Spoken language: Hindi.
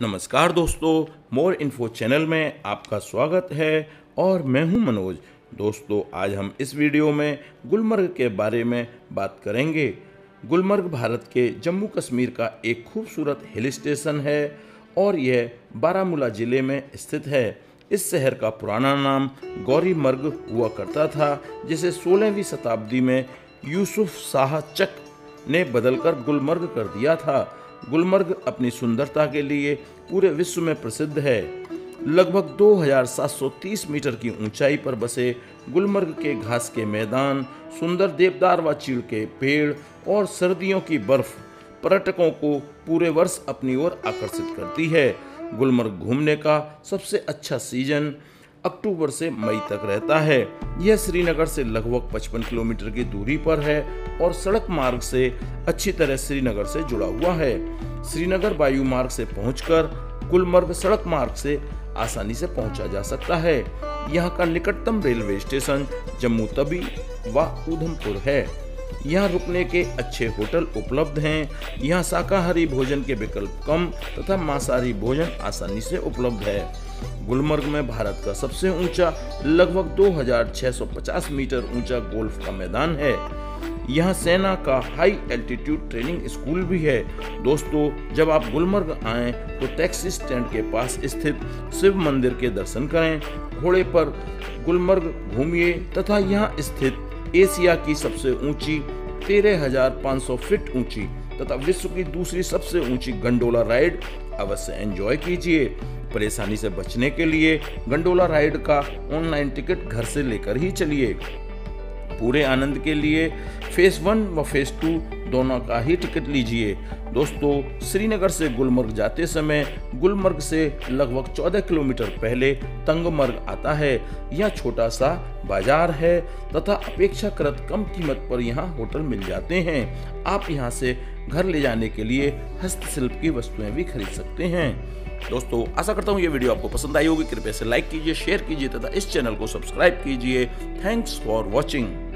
नमस्कार दोस्तों, मोर इन्फो चैनल में आपका स्वागत है और मैं हूँ मनोज। दोस्तों, आज हम इस वीडियो में गुलमर्ग के बारे में बात करेंगे। गुलमर्ग भारत के जम्मू कश्मीर का एक खूबसूरत हिल स्टेशन है और यह बारामूला ज़िले में स्थित है। इस शहर का पुराना नाम गौरीमर्ग हुआ करता था, जिसे 16वीं शताब्दी में यूसुफ शाह चक ने बदलकर गुलमर्ग कर दिया था। गुलमर्ग अपनी सुंदरता के लिए पूरे विश्व में प्रसिद्ध है। लगभग 2730 मीटर की ऊंचाई पर बसे गुलमर्ग के घास के मैदान, सुंदर देवदार व चीड़ के पेड़ और सर्दियों की बर्फ़ पर्यटकों को पूरे वर्ष अपनी ओर आकर्षित करती है। गुलमर्ग घूमने का सबसे अच्छा सीज़न अक्टूबर से मई तक रहता है। यह श्रीनगर से लगभग 55 किलोमीटर की दूरी पर है और सड़क मार्ग से अच्छी तरह श्रीनगर से जुड़ा हुआ है। श्रीनगर वायु मार्ग से पहुंचकर गुलमर्ग सड़क मार्ग से आसानी से पहुँचा जा सकता है। यहाँ का निकटतम रेलवे स्टेशन जम्मू तवी व उधमपुर है। यहाँ रुकने के अच्छे होटल उपलब्ध हैं। यहाँ शाकाहारी भोजन के विकल्प कम तथा मांसाहारी भोजन आसानी से उपलब्ध है। गुलमर्ग में भारत का सबसे ऊँचा, लगभग 2650 मीटर ऊँचा गोल्फ का मैदान है। यहाँ सेना का हाई एल्टीट्यूड ट्रेनिंग स्कूल भी है। दोस्तों, जब आप गुलमर्ग आए तो टैक्सी स्टैंड के पास स्थित शिव मंदिर के दर्शन करें। घोड़े पर गुलमर्ग घूमिए तथा यहाँ स्थित एशिया की सबसे ऊँची 13,500 फीट ऊँची तथा विश्व की दूसरी सबसे ऊँची गंडोला राइड अवश्य एंजॉय कीजिए। परेशानी से बचने के लिए गंडोला राइड का ऑनलाइन टिकट घर से लेकर ही चलिए। पूरे आनंद के लिए फेस वन व फेस टू दोनों का ही टिकट लीजिए। दोस्तों, श्रीनगर से गुलमर्ग जाते समय गुलमर्ग से लगभग 14 किलोमीटर पहले तंगमर्ग आता है। यह छोटा सा बाज़ार है तथा अपेक्षाकृत कम कीमत पर यहाँ होटल मिल जाते हैं। आप यहाँ से घर ले जाने के लिए हस्तशिल्प की वस्तुएँ भी खरीद सकते हैं। दोस्तों, आशा करता हूँ ये वीडियो आपको पसंद आई होगी। कृपया से लाइक कीजिए, शेयर कीजिए तथा इस चैनल को सब्सक्राइब कीजिए। Thanks for watching.